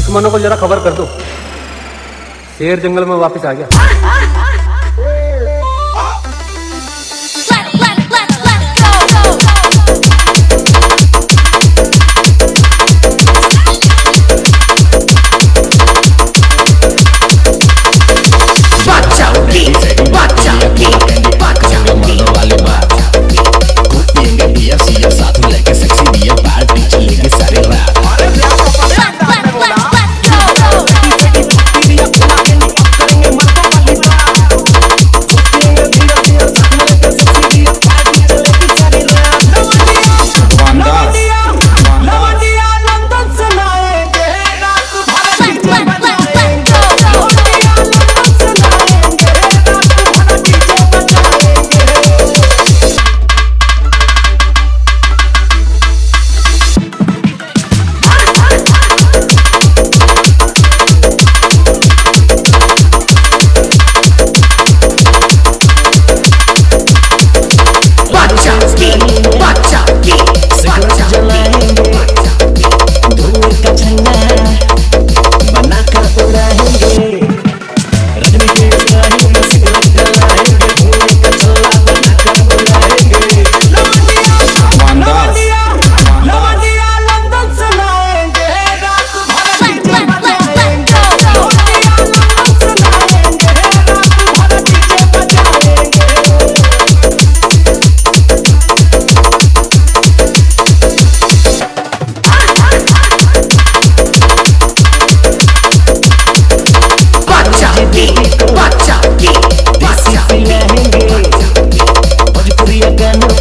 दुश्मनों को जरा खबर कर दो। शेर जंगल में वापस आ गया। Let,